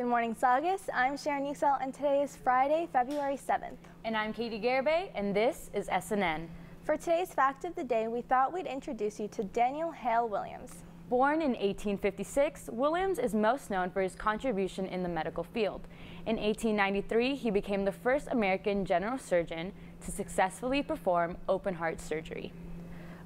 Good morning, Saugus. I'm Sherin Yueksel, and today is Friday, February 7th. And I'm Katie Garibay, and this is SNN. For today's fact of the day, we thought we'd introduce you to Daniel Hale Williams. Born in 1856, Williams is most known for his contribution in the medical field. In 1893, he became the first American general surgeon to successfully perform open heart surgery.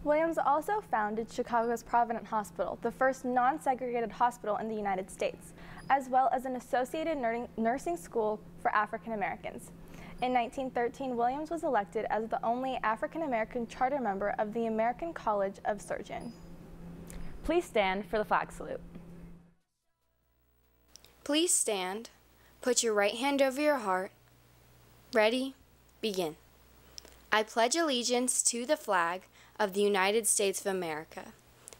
Williams also founded Chicago's Provident Hospital, the first non segregated hospital in the United States, as well as an associated nursing school for African Americans. In 1913, Williams was elected as the only African American charter member of the American College of Surgeons. Please stand for the flag salute. Please stand. Put your right hand over your heart. Ready? Begin. I pledge allegiance to the flag of the United States of America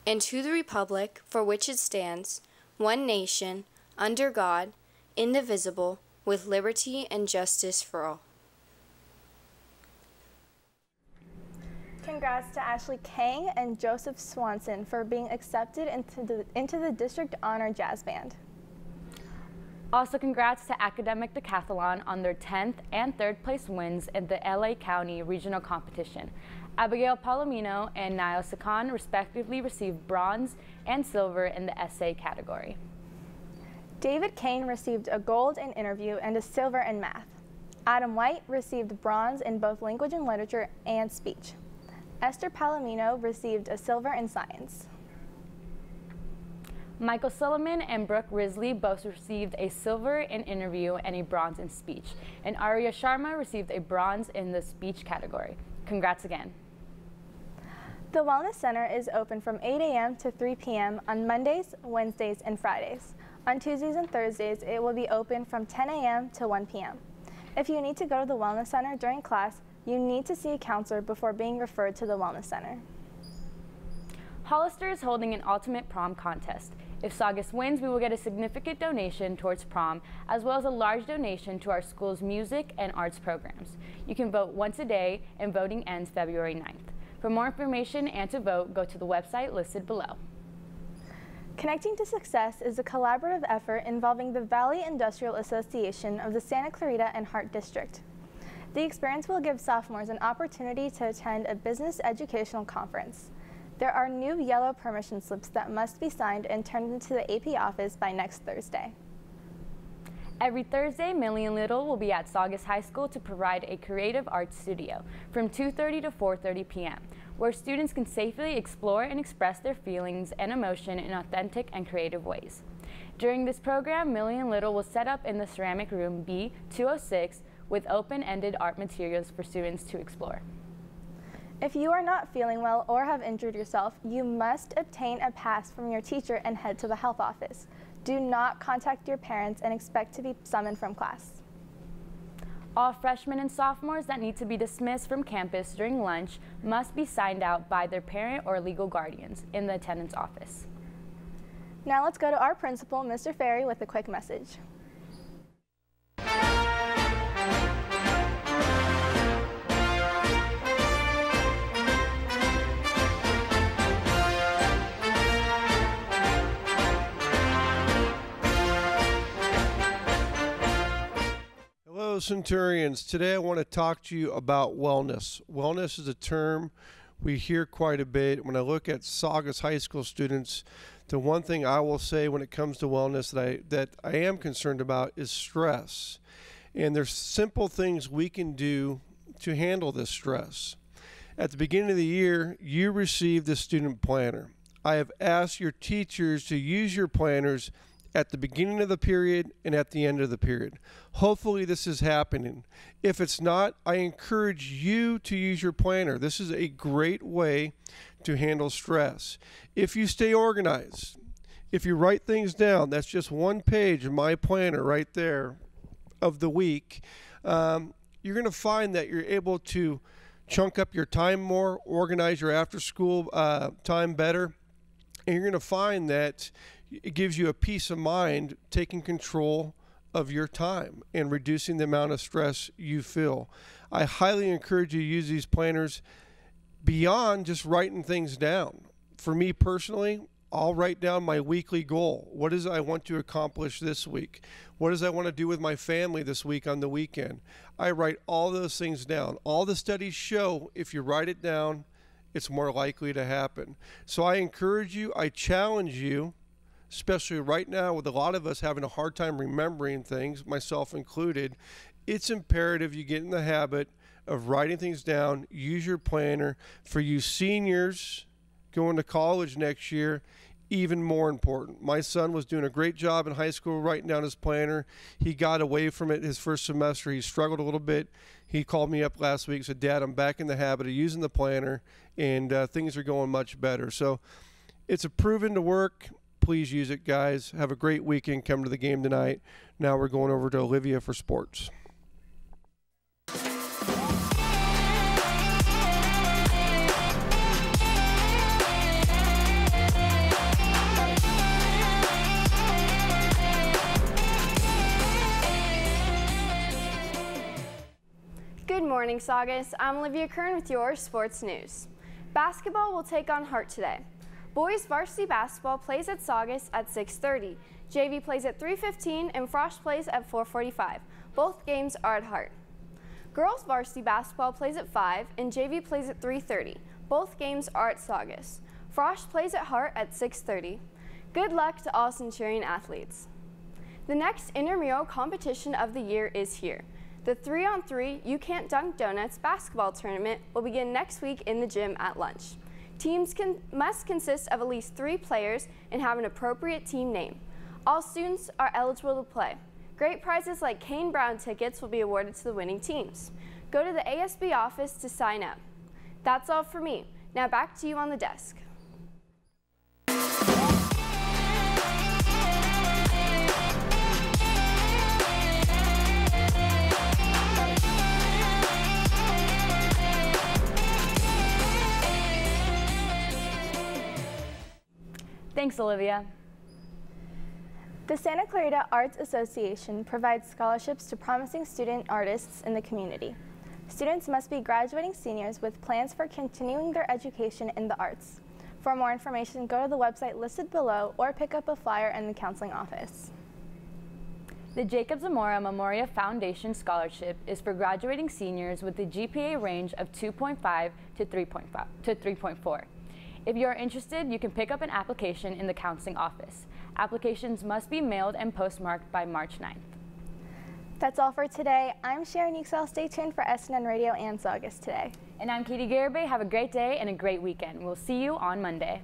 and to the republic for which it stands, one nation, under God, indivisible, with liberty and justice for all. Congrats to Ashley Kang and Joseph Swanson for being accepted into the, into the District Honor Jazz Band. Also, congrats to Academic Decathlon on their 10th and 3rd place wins in the LA County Regional Competition. Abigail Palomino and Niall Sakan respectively received bronze and silver in the essay category. David Kane received a gold in interview and a silver in math. Adam White received bronze in both language and literature and speech. Esther Palomino received a silver in science. Michael Silliman and Brooke Risley both received a silver in interview and a bronze in speech. And Arya Sharma received a bronze in the speech category. Congrats again. The Wellness Center is open from 8 a.m. to 3 p.m. on Mondays, Wednesdays, and Fridays. On Tuesdays and Thursdays, it will be open from 10 a.m. to 1 p.m. If you need to go to the Wellness Center during class, you need to see a counselor before being referred to the Wellness Center. Hollister is holding an ultimate prom contest. If Saugus wins, we will get a significant donation towards prom, as well as a large donation to our school's music and arts programs. You can vote once a day, and voting ends February 9th. For more information and to vote, go to the website listed below. Connecting to Success is a collaborative effort involving the Valley Industrial Association of the Santa Clarita and Hart District. The experience will give sophomores an opportunity to attend a business educational conference. There are new yellow permission slips that must be signed and turned into the AP office by next Thursday. Every Thursday, Millie and Little will be at Saugus High School to provide a creative arts studio from 2.30 to 4.30 p.m where students can safely explore and express their feelings and emotion in authentic and creative ways. During this program, Millie and Little will set up in the ceramic room B206 with open-ended art materials for students to explore. If you are not feeling well or have injured yourself, you must obtain a pass from your teacher and head to the health office. Do not contact your parents and expect to be summoned from class. All freshmen and sophomores that need to be dismissed from campus during lunch must be signed out by their parent or legal guardians in the attendance office. Now let's go to our principal, Mr. Ferry, with a quick message. Centurions. Today I want to talk to you about wellness. Wellness is a term we hear quite a bit. When I look at Saugus High School students, the one thing I will say when it comes to wellness that I that I am concerned about is stress. And there's simple things we can do to handle this stress. At the beginning of the year, you received the student planner. I have asked your teachers to use your planners at the beginning of the period and at the end of the period. Hopefully, this is happening. If it's not, I encourage you to use your planner. This is a great way to handle stress. If you stay organized, if you write things down, that's just one page of my planner right there of the week. Um, you're going to find that you're able to chunk up your time more, organize your after school uh, time better And you're going to find that it gives you a peace of mind taking control of your time and reducing the amount of stress you feel. I highly encourage you to use these planners beyond just writing things down. For me personally, I'll write down my weekly goal. What is I want to accomplish this week? What does I want to do with my family this week on the weekend? I write all those things down. All the studies show if you write it down, it's more likely to happen. So I encourage you, I challenge you, especially right now with a lot of us having a hard time remembering things, myself included, it's imperative you get in the habit of writing things down. Use your planner. For you seniors going to college next year, even more important. My son was doing a great job in high school writing down his planner. He got away from it his first semester. He struggled a little bit. He called me up last week said, Dad, I'm back in the habit of using the planner, and uh, things are going much better. So it's a proven to work. Please use it, guys. Have a great weekend. Come to the game tonight. Now we're going over to Olivia for sports. Good morning, Saugus. I'm Olivia Kern with your sports news. Basketball will take on Hart today. Boys varsity basketball plays at Saugus at 6.30. JV plays at 3.15 and Frosh plays at 4.45. Both games are at Hart. Girls varsity basketball plays at 5 and JV plays at 3.30. Both games are at Saugus. Frosh plays at Hart at 6.30. Good luck to all Centurion athletes. The next intramural competition of the year is here. The three on three You Can't Dunk Donuts basketball tournament will begin next week in the gym at lunch. Teams can, must consist of at least three players and have an appropriate team name. All students are eligible to play. Great prizes like Kane Brown tickets will be awarded to the winning teams. Go to the ASB office to sign up. That's all for me. Now back to you on the desk. Thanks, Olivia. The Santa Clarita Arts Association provides scholarships to promising student artists in the community. Students must be graduating seniors with plans for continuing their education in the arts. For more information, go to the website listed below or pick up a flyer in the counseling office. The Jacob Zamora Memoria Foundation Scholarship is for graduating seniors with a GPA range of 2.5 to 3.5 to 3.4. If you are interested, you can pick up an application in the counseling office. Applications must be mailed and postmarked by March 9th. That's all for today. I'm Sherin Yueksel. Stay tuned for SNN Radio and Saugus today. And I'm Katie Garibay. Have a great day and a great weekend. We'll see you on Monday.